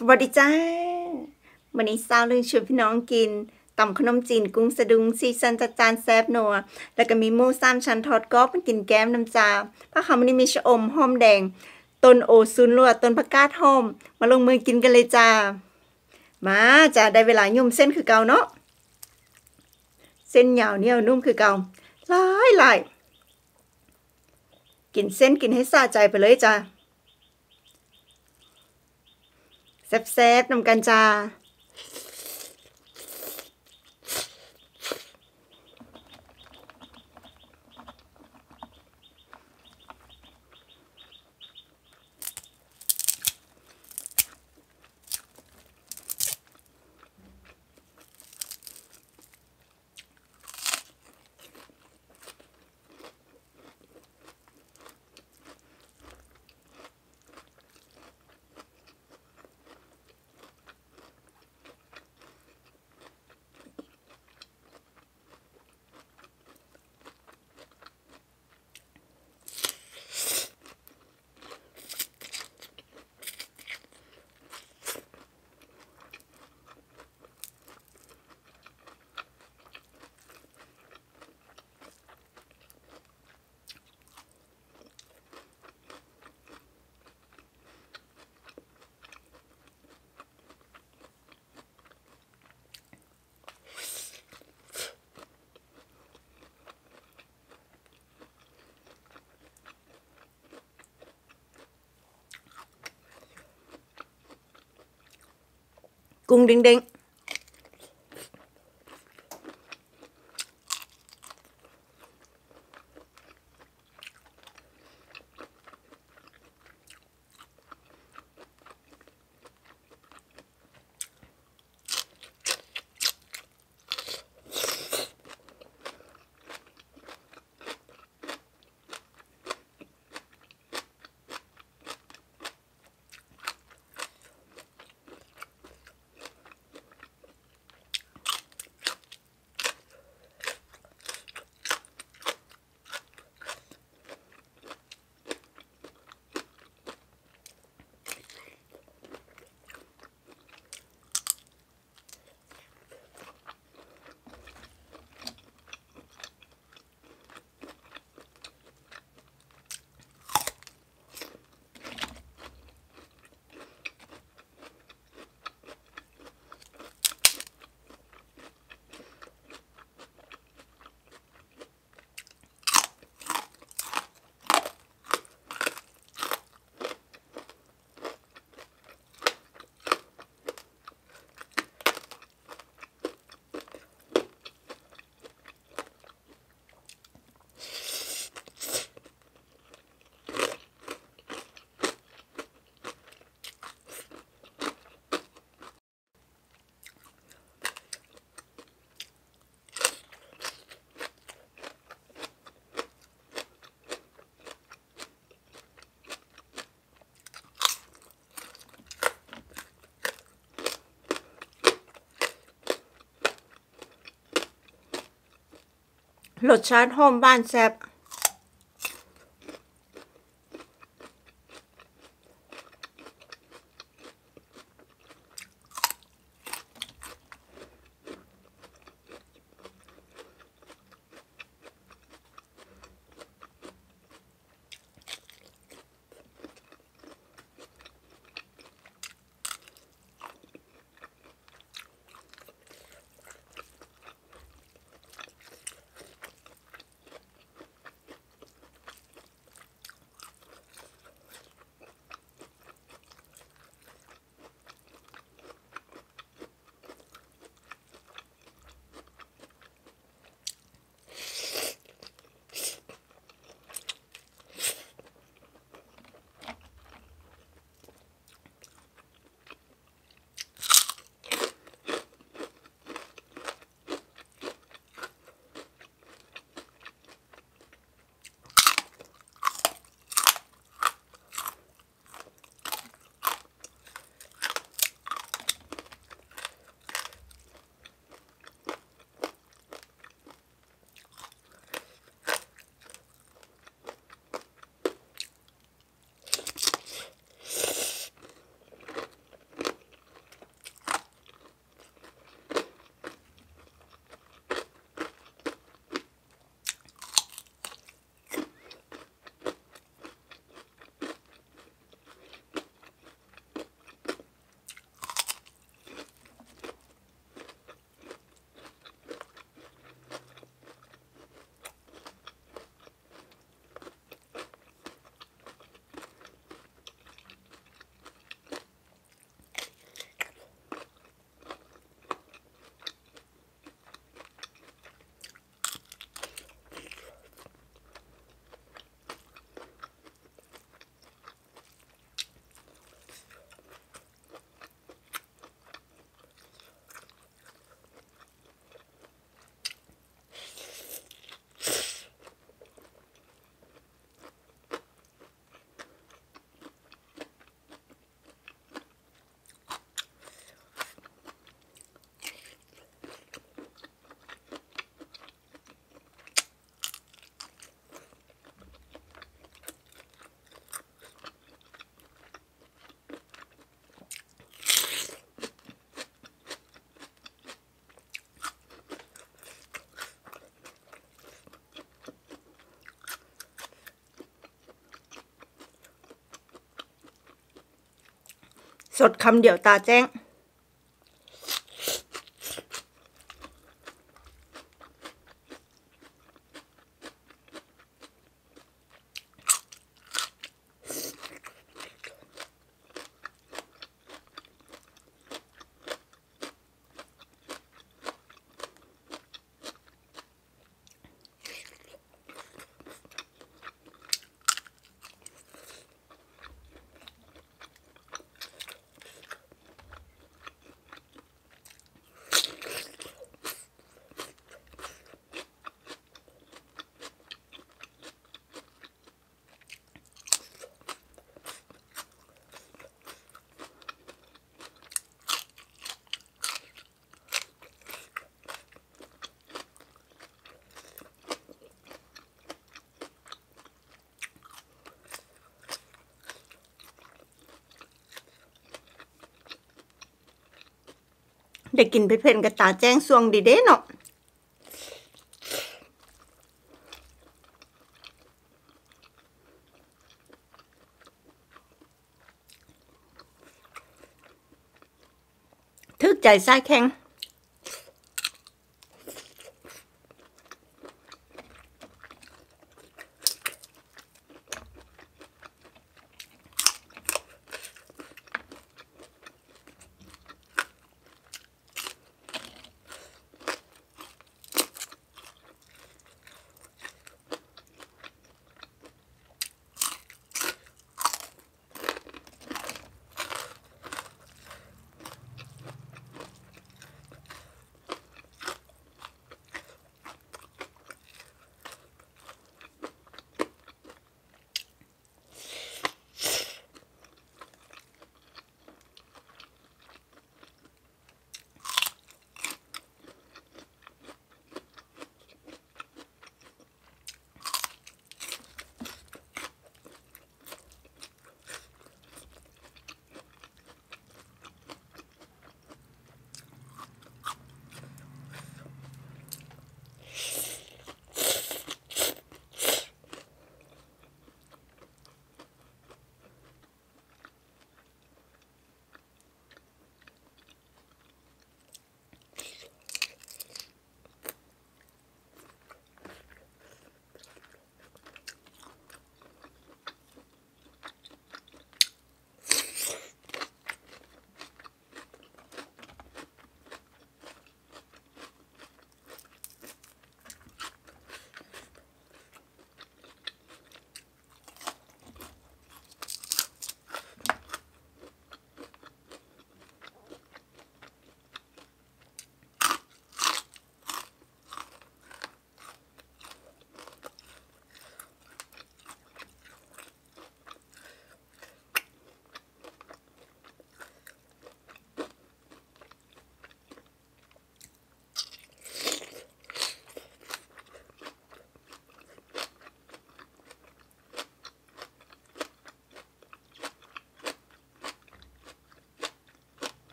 สวัสดีจ้า วันนี้ซาวลือชวนพี่น้องกินต่ำขนมจีนกุ้งสะดุงซีซันจัดจานแซบนัว แล้วก็มีหมูสามชั้นทอดกรอบมันกินแก้มน้ำจาพระคำวันนี้มีชะอมหอมแดง ต้นโอซุนลวดต้นผักกาดหอม มาลงมือกินกันเลยจ้า มาจ้าได้เวลายุ่มเส้นคือเก่าเนาะ เส้นยาวเนียนุ่มคือเก่าหลายหลายกินเส้นกินให้สะใจไปเลยจ้า แซ่บๆนำกันจ้า กุ้งเรสชาติหอมบ้านแซ่บ สดคำเดียวตาแจ้ง ได้กินเผ็ดๆกับตาแจ้งสวงดีเด้เนาะทึกใจซ้ายแข็ง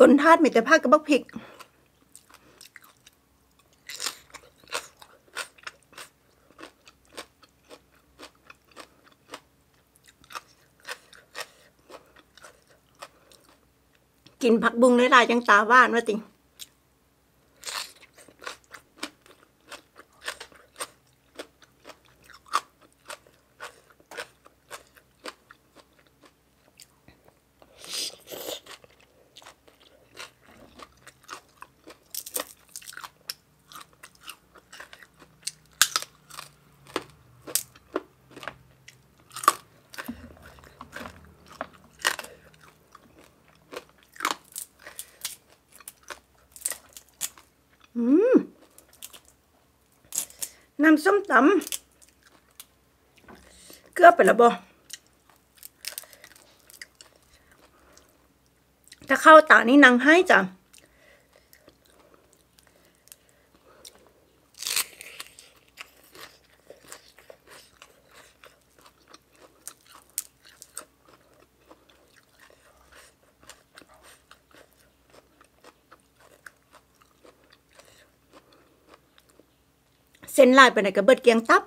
ก้นทาดมีแต่ผ้ากับบักพริกกินผักบุ้งหลายๆจังตาว่านว่าติงม น้ำส้มตำเกลือไปแล้วบ่ถ้าเข้าตานี่นางให้จ้ะ เส้นลายไปไหนก็เบิดเกียงตับ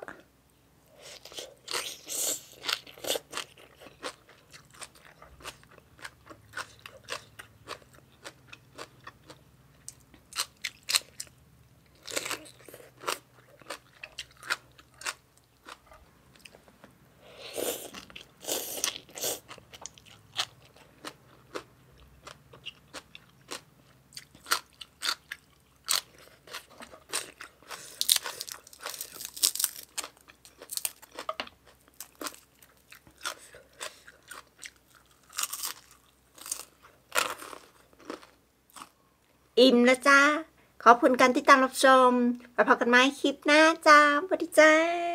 อิ่มแล้วจ้าขอบคุณการติดตามรับชมไปพบกันใหม่คลิปหน้าจ้าสวัสดีจ้า